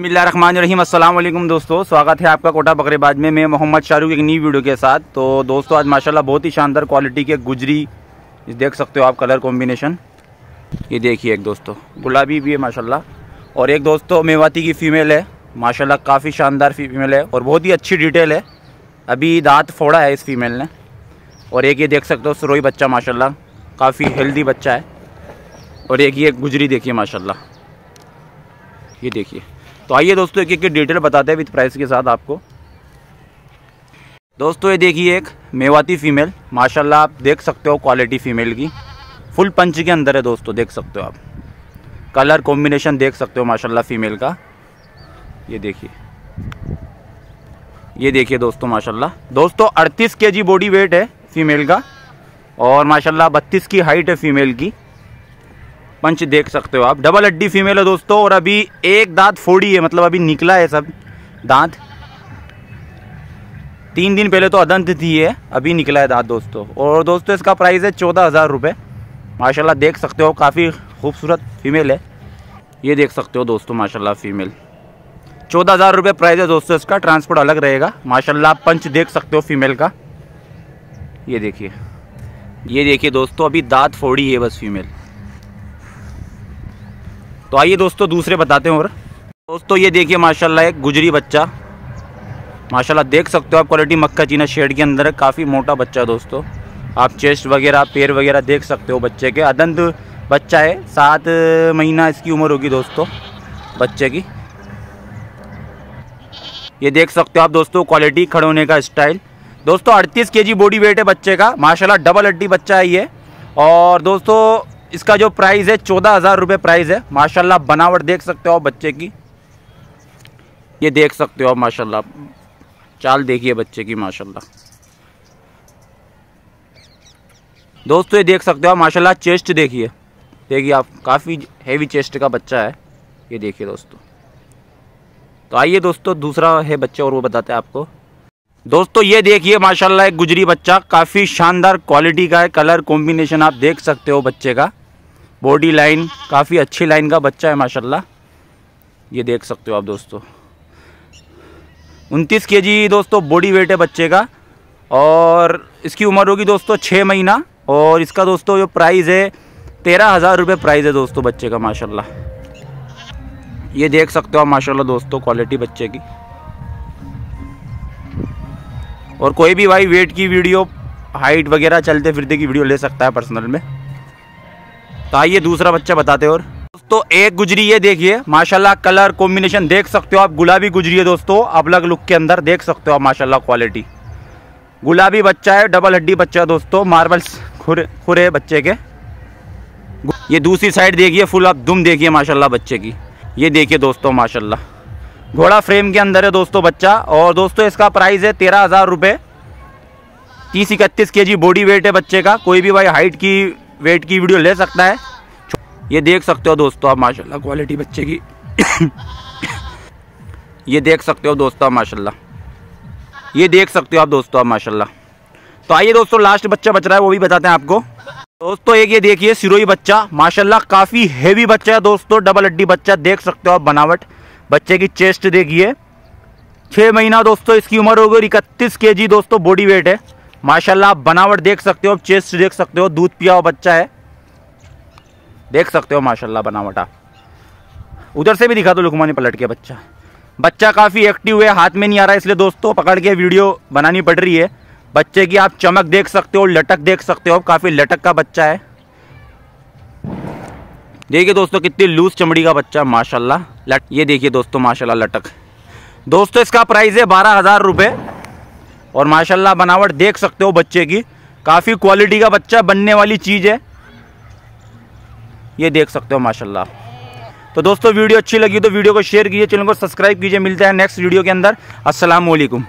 रहीम अस्सलाम दोस्तों, स्वागत है आपका कोटा बकरेबाज में। मैं मोहम्मद शाहरुख, एक नई वीडियो के साथ। तो दोस्तों, आज माशाल्लाह बहुत ही शानदार क्वालिटी के गुजरी देख सकते हो आप कलर कॉम्बिनेशन ये देखिए एक दोस्तों, गुलाबी भी है माशाल्लाह। और एक दोस्तों, मेवाती की फ़ीमेल है। माशाल्लाह काफ़ी शानदार फीमेल है और बहुत ही अच्छी डिटेल है। अभी दांत फोड़ा है इस फीमेल ने। और एक ये देख सकते हो, सरोई बच्चा माशाल्लाह। काफ़ी हेल्दी बच्चा है। और एक ये गुजरी देखिए माशाल्लाह। ये देखिए। तो आइए दोस्तों एक एक डिटेल बताते हैं विथ प्राइस के साथ आपको। दोस्तों ये देखिए एक मेवाती फ़ीमेल, माशाल्लाह आप देख सकते हो क्वालिटी फ़ीमेल की। फुल पंच के अंदर है दोस्तों, देख सकते हो आप। कलर कॉम्बिनेशन देख सकते हो माशाल्लाह फ़ीमेल का। ये देखिए। ये देखिए दोस्तों, माशाल्लाह। दोस्तों 38 केजी बॉडी वेट है फीमेल का और माशाल्लाह 32 की हाइट है फीमेल की। पंच देख सकते हो आप। डबल हड्डी फीमेल है दोस्तों, और अभी एक दांत फोड़ी है मतलब अभी निकला है सब दांत। तीन दिन पहले तो अदंत थी है अभी निकला है दांत दोस्तों। और दोस्तों इसका प्राइस है चौदह हज़ार रुपये माशाल्लाह देख सकते हो, काफ़ी खूबसूरत फीमेल है। ये देख सकते हो दोस्तों, माशाल्लाह फीमेल चौदह हज़ार रुपये प्राइस है दोस्तों इसका ट्रांसपोर्ट अलग रहेगा। माशाल्लाह पंच देख सकते हो फीमेल का। ये देखिए ये देखिए दोस्तों, अभी दांत फोड़ी है बस फीमेल तो आइए दोस्तों दूसरे बताते हैं और। दोस्तों ये देखिए, माशाल्लाह, एक गुजरी बच्चा। माशाल्लाह, देख सकते हो आप क्वालिटी मक्का चीना शेड के अंदर काफ़ी मोटा बच्चा दोस्तों। आप चेस्ट वगैरह, पैर वगैरह देख सकते हो बच्चे के। अदंत बच्चा है, सात महीना इसकी उम्र होगी दोस्तों, बच्चे की। ये देख सकते हो आप दोस्तों क्वालिटी खड़े होने का स्टाइल दोस्तों, अड़तीस के बॉडी वेट है बच्चे का। माशाल्लाह डबल हड्डी बच्चा है ये। और दोस्तों इसका जो प्राइस है, चौदह हज़ार रुपये प्राइस है। माशाल्लाह बनावट देख सकते हो बच्चे की। ये देख सकते हो आप, माशाल्लाह। चाल देखिए बच्चे की, माशाल्लाह। दोस्तों, ये देख सकते हो माशाल्लाह चेस्ट देखिए। देखिए आप, काफ़ी हैवी चेस्ट का बच्चा है। ये देखिए दोस्तों। तो आइए दोस्तों, दूसरा है बच्चा और वो बताते हैं आपको। दोस्तों, ये देखिए, माशाल्लाह, एक गुजरी बच्चा। काफ़ी शानदार क्वालिटी का है कलर कॉम्बिनेशन आप देख सकते हो बच्चे का। बॉडी लाइन, काफ़ी अच्छी लाइन का बच्चा है, माशाल्लाह। ये देख सकते हो आप दोस्तों। उनतीस के जी दोस्तों, बॉडी वेट है बच्चे का। और इसकी उम्र होगी दोस्तों छः महीना। और इसका दोस्तों जो प्राइस है, तेरह हज़ार रुपये प्राइज़ है दोस्तों बच्चे का, माशाल्लाह। ये देख सकते हो आप, माशाल्लाह दोस्तों क्वालिटी बच्चे की। और कोई भी भाई वेट की वीडियो हाइट वगैरह चलते फिरते की वीडियो ले सकता है पर्सनल में। तो आइए दूसरा बच्चा बताते और। दोस्तों, एक गुजरी ये देखिए। माशाल्लाह कलर कॉम्बिनेशन देख सकते हो आप। गुलाबी गुजरी है दोस्तों आप अलग लुक के अंदर देख सकते हो आप, माशाल्लाह क्वालिटी गुलाबी बच्चा है डबल हड्डी बच्चा है दोस्तों मार्बल्स खुरे खुरे बच्चे के। ये दूसरी साइड देखिए फुल आप दुम देखिए माशाल्लाह बच्चे की। ये देखिए दोस्तों, माशाल्लाह। घोड़ा फ्रेम के अंदर है दोस्तों बच्चा, और दोस्तों इसका प्राइस है तेरह हज़ार रुपये तीस इकतीस के जी बॉडी वेट है बच्चे का, कोई भी भाई हाइट की वेट की वीडियो ले सकता है। ये देख सकते हो दोस्तों आप, माशाल्लाह क्वालिटी बच्चे की। ये देख सकते हो दोस्तों आप, माशाल्लाह। ये देख सकते हो आप दोस्तों आप, माशाल्लाह। तो आइए दोस्तों लास्ट बच्चा बच रहा है, वो भी बताते हैं आपको। दोस्तों, एक ये देखिए, सिरोही बच्चा। माशाल्लाह, काफ़ी हेवी बच्चा है दोस्तों डबल हड्डी बच्चा, देख सकते हो आप, बनावट। बच्चे की चेस्ट देखिए। छः महीना दोस्तों, इसकी उम्र होगी इकतीस के दोस्तों बॉडी वेट है। माशाल्लाह आप बनावट देख सकते हो चेस्ट देख सकते हो, दूध पिया हुआ बच्चा है। देख सकते हो माशाल्लाह बनावट आप। उधर से भी दिखा दो लुकमानी पलट के बच्चा। बच्चा काफ़ी एक्टिव है, हाथ में नहीं आ रहा है, इसलिए दोस्तों पकड़ के वीडियो बनानी पड़ रही है। बच्चे की आप चमक देख सकते हो, लटक देख सकते हो, काफ़ी लटक का बच्चा है। देखिए दोस्तों कितनी लूज चमड़ी का बच्चा, माशाल्लाह। लट ये देखिए दोस्तों, माशाल्लाह लटक। दोस्तों इसका प्राइस है बारह हज़ार रुपये और माशाल्लाह बनावट देख सकते हो बच्चे की। काफ़ी क्वालिटी का बच्चा बनने वाली चीज़ है। ये देख सकते हो माशाल्लाह। तो दोस्तों, वीडियो अच्छी लगी तो वीडियो को शेयर कीजिए, चैनल को सब्सक्राइब कीजिए, मिलते हैं नेक्स्ट वीडियो के अंदर। वालेकुम